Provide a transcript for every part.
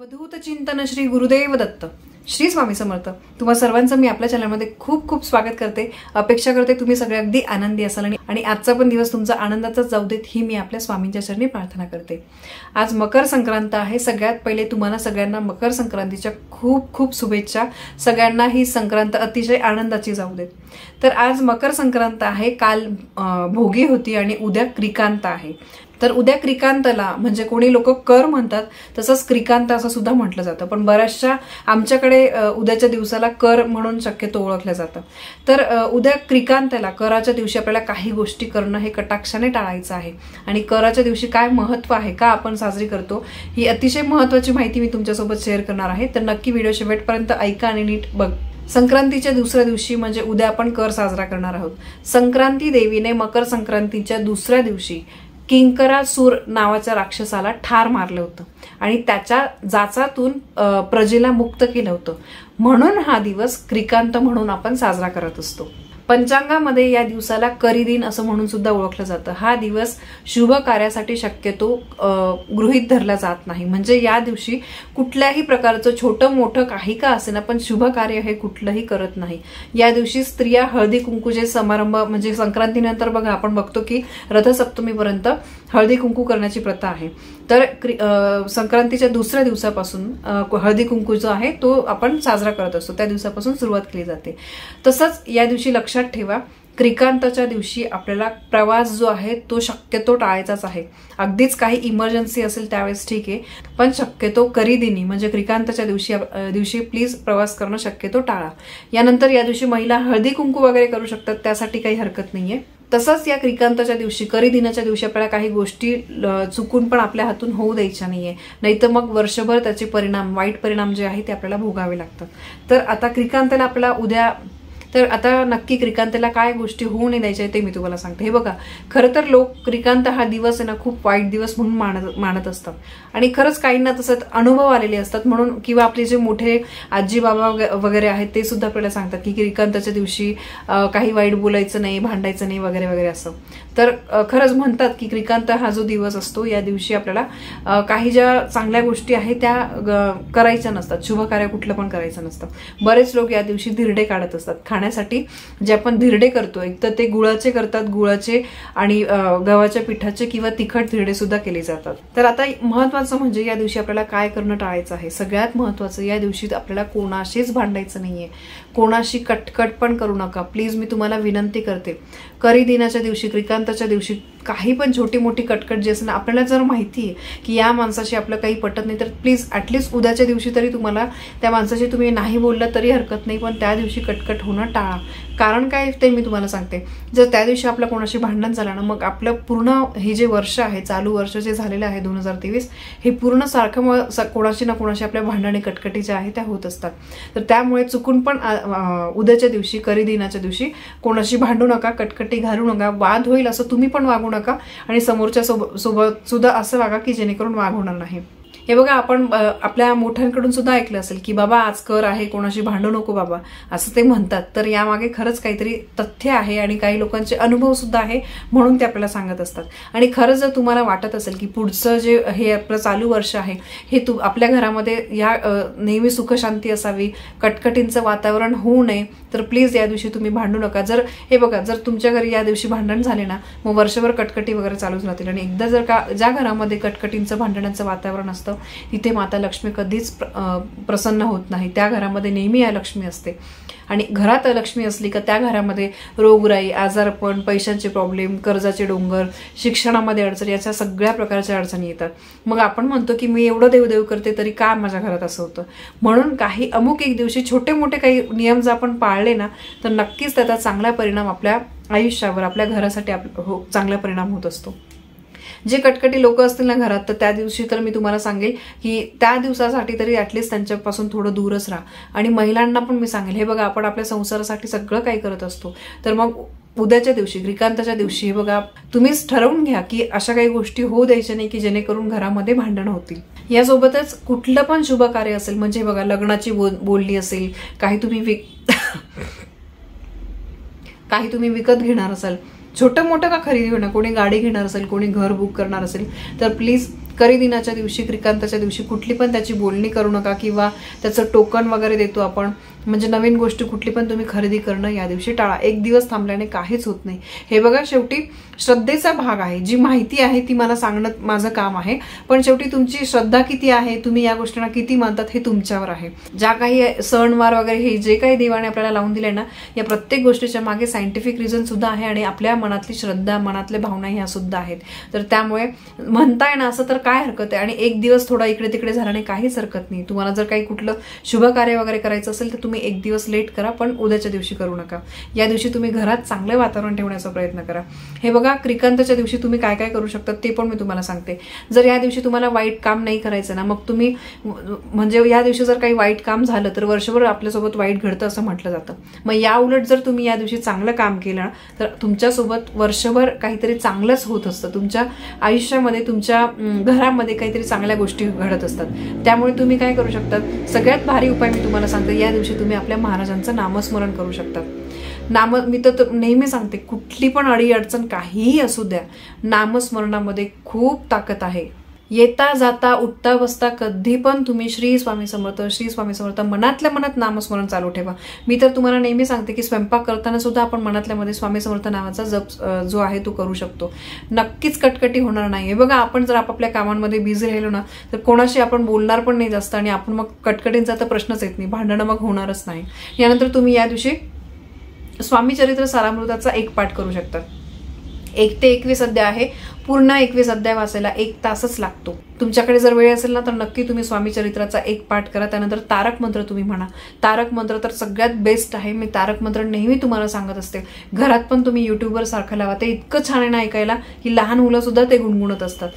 अवधूत चिंतन श्री गुरुदेव दत्त. श्री स्वामी समर्थ. तुम्हा सर्वांचं मी आपल्या चॅनलमध्ये खूप खूप स्वागत करते. अपेक्षा करते तुम्ही सगळे अगदी आनंदी असाल आणि आजचा पण दिवस तुमचा आनंदाचाच जाऊ देत ही मी आपल्या स्वामींच्या चरणी प्रार्थना करते. आज मकर संक्रांत आहे. सगळ्यात पहिले तुम्हाला सगळ्यांना मकर संक्रांतीच्या खूप खूप शुभेच्छा. सगळ्यांना ही संक्रांत अतिशय आनंदाची जाऊ देत. तर आज मकर संक्रांत आहे. काल भोगी होती आणि उद्या क्रिकांत आहे. तर उद्या क्रिकांतला म्हणजे कोणी लोक कर म्हणतात तसंच क्रिकांत असं सुद्धा म्हटलं जातं. पण बऱ्याचशा आमच्याकडे उद्याच्या दिवसाला कर म्हणून शक्यतो ओळखलं जातं. तर उद्या क्रिकांतला कराच्या दिवशी आपल्याला काही गोष्टी करणं हे कटाक्षाने टाळायचं आहे. आणि कराच्या दिवशी काय महत्त्व आहे का आपण साजरी करतो ही अतिशय महत्वाची माहिती मी तुमच्यासोबत शेअर करणार आहे. तर नक्की व्हिडिओ शेवटपर्यंत ऐका आणि नीट बघ. संक्रांतीच्या दुसऱ्या दिवशी म्हणजे उद्या आपण कर साजरा करणार आहोत. संक्रांती देवीने मकर संक्रांतीच्या दुसऱ्या दिवशी किंकरासूर नावाच्या राक्षसाला ठार मारलं होतं. आणि त्याच्या जाचातून प्रजेला मुक्त केलं होतं. म्हणून हा दिवस क्रिकांत म्हणून आपण साजरा करत असतो. पंचांगामध्ये या दिवसाला करी दिन असं म्हणून सुद्धा ओळखलं जातं. हा दिवस शुभ कार्यासाठी शक्यतो गृहित गृहीत धरला जात नाही. म्हणजे या दिवशी कुठल्याही प्रकारचं छोटं मोठं काही का असेना पण शुभ कार्य हे कुठलंही करत नाही. या दिवशी स्त्रिया हळदी कुंकूचे समारंभ म्हणजे संक्रांतीनंतर बघा आपण बघतो की रथसप्तमीपर्यंत हळदी कुंकू करण्याची प्रथा आहे. तर क्रि- संक्रांतीच्या दुसऱ्या दिवसापासून हळदी कुंकू जो आहे तो आपण साजरा करत असतो. त्या दिवसापासून सुरुवात केली जाते. तसंच या दिवशी लक्षात ठेवा क्रिकांताच्या दिवशी आपल्याला प्रवास जो आहे तो शक्यतो टाळायचाच आहे. अगदीच काही इमर्जन्सी असेल त्यावेळेस ठीक आहे पण शक्यतो करीदिनी म्हणजे क्रिकांताच्या दिवशी दिवशी प्लीज प्रवास करणं शक्यतो टाळा. यानंतर या दिवशी महिला हळदी कुंकू वगैरे करू शकतात त्यासाठी काही हरकत नाहीये. तसंच या क्रिकांताच्या दिवशी करी दिनाच्या दिवशी आपल्याला काही गोष्टी ल- चुकून पण आपल्या हातून होऊ द्यायच्या नाहीये. नाहीतर मग वर्षभर त्याचे परिणाम वाईट परिणाम जे आहे ते आपल्याला भोगावे लागतात. तर आता क्रिकांताला आपल्याला उद्या तर आता नक्की क्रिकांतला काय गोष्टी होऊ नये द्यायच्या ते मी तुम्हाला सांगते. हे बघा खरं तर लोक क्रिकांत हा दिवस आहे ना खूप वाईट दिवस म्हणून मानत मानत असतात. आणि खरंच काहींना तसं अनुभव आलेले असतात म्हणून किंवा आपले जे मोठे आजी बाबा वगैरे आहेत ते सुद्धा आपल्याला सांगतात की क्रिकांताच्या दिवशी काही वाईट बोलायचं नाही भांडायचं नाही वगैरे वगैरे असं. तर खरंच म्हणतात की क्रिकांत हा जो दिवस असतो या दिवशी आपल्याला काही ज्या चांगल्या गोष्टी आहेत त्या ग- करायच्या नसतात. शुभ कार्य कुठलं पण करायचं नसतं. बरेच लोक या दिवशी धिरडे काढत असतात. खाण्यासाठी जे आपण धिरडे करतो एक तर ते गुळाचे करतात गुळाचे आणि गव्हाच्या पिठाचे किंवा तिखट धिरडे सुद्धा केले जातात. तर आता महत्वाचं म्हणजे या दिवशी आपल्याला काय करणं टाळायचं आहे? सगळ्यात महत्वाचं या दिवशी आपल्याला कोणाशीच भांडायचं नाहीये. कोणाशी कटकट पण करू नका. प्लीज मी तुम्हाला विनंती करते. करी दिनाच्या दिवशी क्रिकांताच्या दिवशी काही पण छोटी मोठी कटकट जी असेल ना, आपल्याला जर माहिती आहे की या माणसाशी आपलं काही पटत नाही तर प्लीज ॲटलिस्ट उद्याच्या दिवशी तरी तुम्हाला त्या माणसाशी तुम्ही नाही बोललं तरी हरकत नाही पण त्या दिवशी कटकट होणं टाळा. कारण काय ते मी तुम्हाला सांगते. जर त्या दिवशी आपलं कोणाशी भांडण झालं ना मग आपलं पूर्ण हे जे वर्ष आहे चालू वर्ष जे झालेलं आहे दोन हजार तेवीस हे पूर्ण सारखं मग स- कोणाशी ना कोणाशी आपल्या भांडणे कटकटी ज्या आहे त्या होत असतात. तर त्यामुळे चुकून पण उद्याच्या दिवशी करी दिनाच्या दिवशी कोणाशी भांडू नका कटकटी घालू नका वाद होईल असं तुम्ही पण वागू नका आणि समोरच्या सोबत सोबत सुद्धा असं वागा की जेणेकरून वाग होणार नाही. हे बघा आपण आपल्या मोठ्यांकडून सुद्धा ऐकलं असेल की बाबा आज कर आहे कोणाशी भांडू नको बाबा असं ते म्हणतात. तर यामागे खरंच काहीतरी तथ्य आहे आणि काही लोकांचे अनुभव सुद्धा आहे म्हणून ते आपल्याला सांगत असतात. आणि खरंच जर तुम्हाला वाटत असेल की पुढचं जे हे आपलं चालू वर्ष आहे हे तू आपल्या घरामध्ये या नेहमी सुखशांती असावी कटकटींचं वातावरण होऊ नये तर प्लीज या दिवशी तुम्ही भांडू नका. जर हे बघा जर तुमच्या घरी या दिवशी भांडण झाले ना मग वर्षभर कटकटी वगैरे चालूच राहतील. आणि एकदा जर का ज्या घरामध्ये कटकटींचं भांडणाचं वातावरण असतं तिथे माता लक्ष्मी कधीच प्रसन्न होत नाही. त्या घरामध्ये नेहमी या लक्ष्मी असते. आणि घरात लक्ष्मी असली का त्या घरामध्ये रोगराई आजारपण पैशांचे प्रॉब्लेम कर्जाचे डोंगर शिक्षणामध्ये अडचण याच्या सगळ्या प्रकारच्या अडचणी येतात. मग आपण म्हणतो की मी एवढं देवदेव करते तरी का माझ्या घरात असं होतं? म्हणून काही अमुक एक दिवशी छोटे मोठे काही नियम जर आपण पाळले ना तर नक्कीच त्याचा चांगला परिणाम आपल्या आयुष्यावर आपल्या घरासाठी आप हो चांगला परिणाम होत असतो. जे कटकटी लोक असतील ना घरात तर त्या दिवशी तर मी तुम्हाला सांगेल की त्या दिवसासाठी तरी ॲटलिस्ट त्यांच्यापासून थोडं दूरच राहा. आणि महिलांना पण मी सांगेल. हे बघा आपण आपल्या संसारासाठी सगळं काही करत असतो. तर मग उद्याच्या दिवशी ग्रीकांताच्या दिवशी हे बघा तुम्हीच ठरवून घ्या की अशा काही गोष्टी होऊ द्यायच्या नाही की जेणेकरून घरामध्ये भांडण होतील. यासोबतच कुठलं पण शुभ कार्य असेल म्हणजे बघा लग्नाची बोल बोलली असेल काही तुम्ही विक काही तुम्ही विकत घेणार असाल छोटं मोठं का खरेदी होणार? कोणी गाडी घेणार असेल कोणी घर बुक करणार असेल तर प्लीज शेतकरी दिनाच्या दिवशी क्रिकांताच्या दिवशी कुठली पण त्याची बोलणी करू नका किंवा त्याचं टोकन वगैरे देतो आपण. म्हणजे नवीन गोष्टी कुठली पण तुम्ही खरेदी करणं या दिवशी टाळा. एक दिवस थांबल्याने काहीच होत नाही. हे बघा शेवटी श्रद्धेचा भाग आहे. जी माहिती आहे ती मला सांगणं माझं काम आहे. पण शेवटी तुमची श्रद्धा किती आहे? तुम्ही या गोष्टींना किती मानतात हे तुमच्यावर आहे. ज्या काही सणवार वगैरे हे जे काही देवाने आपल्याला लावून दिले ना या प्रत्येक गोष्टीच्या मागे सायंटिफिक रिझन सुद्धा आहे आणि आपल्या मनातली श्रद्धा मनातल्या भावना ह्या सुद्धा आहेत. तर त्यामुळे म्हणता येणं असं तर काय हरकत आहे? आणि एक दिवस थोडा इकडे तिकडे झाल्याने काहीच हरकत नाही. तुम्हाला जर काही कुठलं शुभ कार्य वगैरे करायचं असेल तर तुम्ही एक दिवस लेट करा पण उद्याच्या दिवशी करू नका. या दिवशी तुम्ही घरात चांगलं वातावरण ठेवण्याचा प्रयत्न करा. हे बघा क्रिकांतच्या दिवशी तुम्ही काय काय करू शकता ते पण मी तुम्हाला सांगते. जर या दिवशी तुम्हाला वाईट काम नाही करायचं ना मग तुम्ही म्हणजे या दिवशी जर काही वाईट काम झालं तर वर्षभर आपल्यासोबत वाईट घडतं असं म्हटलं जातं. मग या उलट जर तुम्ही या दिवशी चांगलं काम केलं तर तुमच्यासोबत वर्षभर काहीतरी चांगलंच होत असतं. तुमच्या आयुष्यामध्ये तुमच्या घर घरामध्ये काहीतरी चांगल्या गोष्टी घडत असतात. त्यामुळे तुम्ही काय करू शकतात? सगळ्यात भारी उपाय मी तुम्हाला सांगते या दिवशी तुम्ही आपल्या महाराजांचं नामस्मरण करू शकतात. नाम मी तर नेहमी सांगते कुठली पण अडीअडचण काहीही असू द्या नामस्मरणामध्ये खूप ताकद आहे. येता जाता उठता बसता कधी पण तुम्ही श्री स्वामी समर्थ श्री स्वामी समर्थ मनातल्या मनात नामस्मरण चालू ठेवा. मी तर तुम्हाला नेहमी सांगते की स्वयंपाक करताना सुद्धा आपण मनातल्या मध्ये स्वामी समर्थ नावाचा जप जो आहे तो करू शकतो. नक्कीच कटकटी होणार नाही बघा आपण जर आपापल्या कामांमध्ये बिझी राहिलो ना तर कोणाशी आपण बोलणार पण नाही जास्त आणि आपण मग कटकटींचा तर प्रश्नच येत नाही. भांडणं मग होणारच नाही. यानंतर तुम्ही या दिवशी स्वामी चरित्र सारामृताचा एक पाठ करू शकता. एक ते एकवीस अध्याय आहे. पूर्ण एकवीस अध्याय वाचायला एक तासच लागतो. तुमच्याकडे जर वेळ असेल ना तर नक्की तुम्ही स्वामी चरित्राचा एक पाठ करा. त्यानंतर तारक मंत्र तुम्ही म्हणा. तारक मंत्र तर सगळ्यात बेस्ट आहे. मी तारक मंत्र नेहमी तुम्हाला सांगत असते. घरात पण तुम्ही युट्यूबवर सारखं लावा. ते इतकं छान आहे ना ऐकायला की लहान मुलं सुद्धा ते गुणगुणत असतात.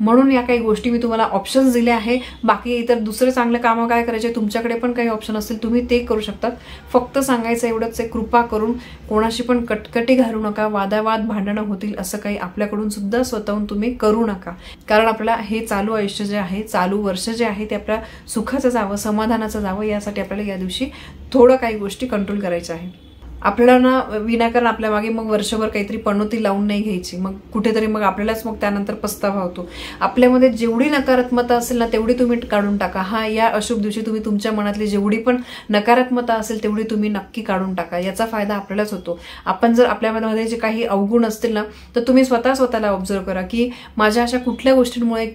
म्हणून या काही गोष्टी मी तुम्हाला ऑप्शन्स दिले आहे. बाकी इतर दुसरे चांगले कामं काय करायचे तुमच्याकडे पण काही ऑप्शन असतील तुम्ही ते करू शकतात. फक्त सांगायचं एवढंच आहे कृपा करून कोणाशी पण कटकटी घालू नका वादावाद भांडणं होतील असं काही आपल्याकडून सुद्धा स्वतःहून तुम्ही करू नका. कारण आपल्याला हे चालू आयुष्य जे आहे चालू वर्ष जे आहे ते आपल्या सुखाचं जावं समाधानाचं जावं यासाठी आपल्याला या दिवशी थोडं काही गोष्टी कंट्रोल करायच्या आहे आपल्याला ना विनाकारण आपल्या मागे मग वर्षभर काहीतरी पणोती लावून नाही घ्यायची. मग कुठेतरी मग आपल्यालाच मग त्यानंतर पस्तावा होतो. आपल्यामध्ये जेवढी नकारात्मकता असेल ना तेवढी तुम्ही काढून टाका. हा या अशुभ दिवशी तुम्ही तुमच्या मनातली जेवढी पण नकारात्मकता असेल तेवढी तुम्ही नक्की काढून टाका. याचा फायदा आपल्यालाच होतो. आपण जर आपल्यामध्ये जे काही अवगुण असतील ना तर तुम्ही स्वतः स्वतःला ऑब्झर्व करा की माझ्या अशा कुठल्या गोष्टींमुळे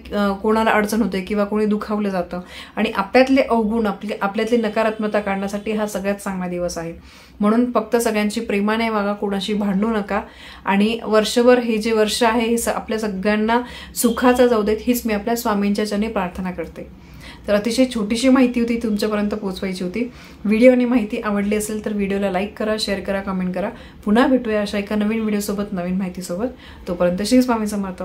कोणाला अडचण होते किंवा कोणी दुखावलं जातं. आणि आपल्यातले अवगुण आपले आपल्यातली नकारात्मकता काढण्यासाठी हा सगळ्यात चांगला दिवस आहे. म्हणून फक्त सगळ्यांची प्रेमाने वागा कोणाशी भांडू नका. आणि वर्षभर हे जे वर्ष आहे हे आपल्या सगळ्यांना सुखाचा जाऊ देत हीच मी आपल्या स्वामींच्या चरणी प्रार्थना करते. तर अतिशय छोटीशी माहिती होती तुमच्यापर्यंत पोहोचवायची होती. व्हिडिओ आणि माहिती आवडली असेल तर व्हिडिओला लाईक करा शेअर करा कमेंट करा. पुन्हा भेटूया अशा एका नवीन व्हिडिओसोबत नवीन माहितीसोबत. तोपर्यंत श्री स्वामी समर्थ.